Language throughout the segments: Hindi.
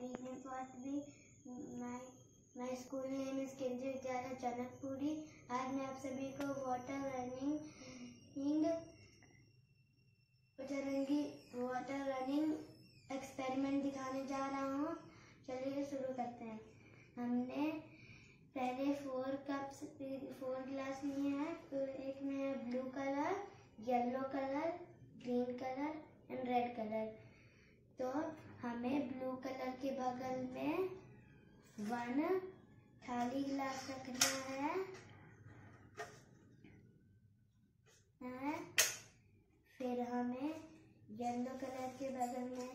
evening first week. My my school name is केंद्रीय विद्यालय जनकपुरी। आज मैं आप सभी को वाटर रनिंग चरंगी वाटर रनिंग एक्सपेरिमेंट दिखाने जा रहा हूँ। चलिए शुरू करते हैं। हमने पहले फोर कप्स फोर ग्लास लिए हैं। तो एक में है blue colour yellow colour green colour and red colour तो हमें ब्लू कलर के बगल में वन थाली गिलास रखना है। फिर हमें येलो कलर के बगल में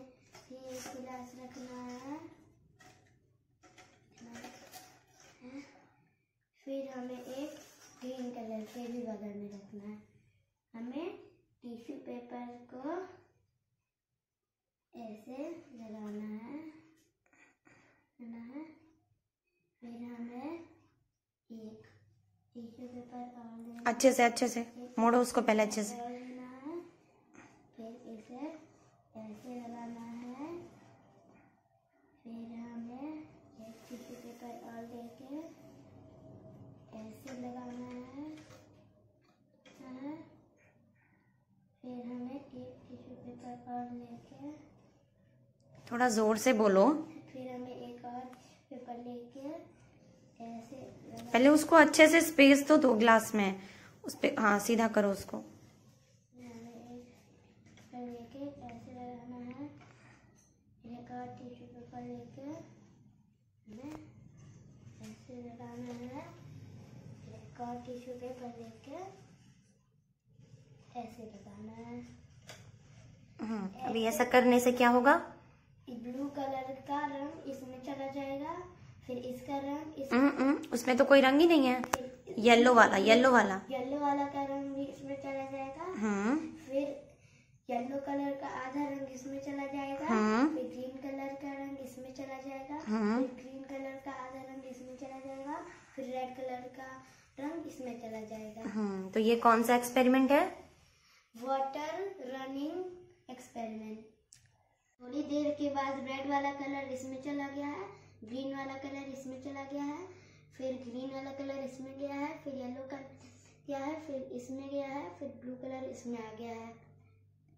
भी एक गिलास रखना है? फिर हमें एक ग्रीन कलर के भी बगल में रखना है। हमें टिश्यू पेपर को ऐसे लगाना है। ना है। फिर हमें एक टिश्यू पेपर अच्छे से अच्छे से। मोड़ो उसको पहले अच्छे से। फिर इसे ऐसे लगाना है। फिर हमें एक टिश्यू पेपर और लेके ऐसे लगाना हाँ। फिर हमें एक टिश्यू पेपर और लेके थोड़ा ज़ोर से बोलो। फिर हमें एक और पेपर लेके ऐसे पहले उसको अच्छे से स्पेस तो दो ग्लास में। उस पे हाँ सीधा करो उसको। ऐसे लगाना है। और टिश्यू पेपर लेके ऐसे लगाना है अभी ऐसा करने से क्या होगा? ब्लू कलर का रंग इसमें चला जाएगा फिर इसका रंग इस हम्म, हम्म, उसमें तो कोई रंग ही नहीं है। येलो वाला येलो वाला। येलो वाला का रंग भी इसमें चला जाएगा हम्म। फिर येलो कलर का आधा रंग इसमें चला जाएगा हाँ। फिर ग्रीन कलर का रंग इसमें चला जाएगा हाँ। फिर ग्रीन कलर का आधा रंग इसमें चला जाएगा फिर रेड कलर का रंग इसमें चला जाएगा। हम्म तो ये कौन सा एक्सपेरिमेंट है? वाटर रनिंग एक्सपेरिमेंट थोड़ी देर के बाद रेड वाला कलर इसमें चला गया है ग्रीन वाला कलर इसमें चला गया है, फिर ग्रीन वाला कलर इसमें गया है, फिर येलो कलर गया है, फिर इसमें गया है, फिर ब्लू कलर इसमें आ गया है।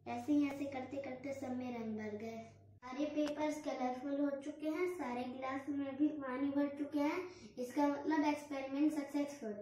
ऐसे ही ऐसे करते करते सब में रंग भर गए। सारे पेपर्स कलरफुल हो चुके हैं, सारे गिलास में भी पानी भर चुके हैं। इसका मतलब एक्सपेरिमेंट सक्सेसफुल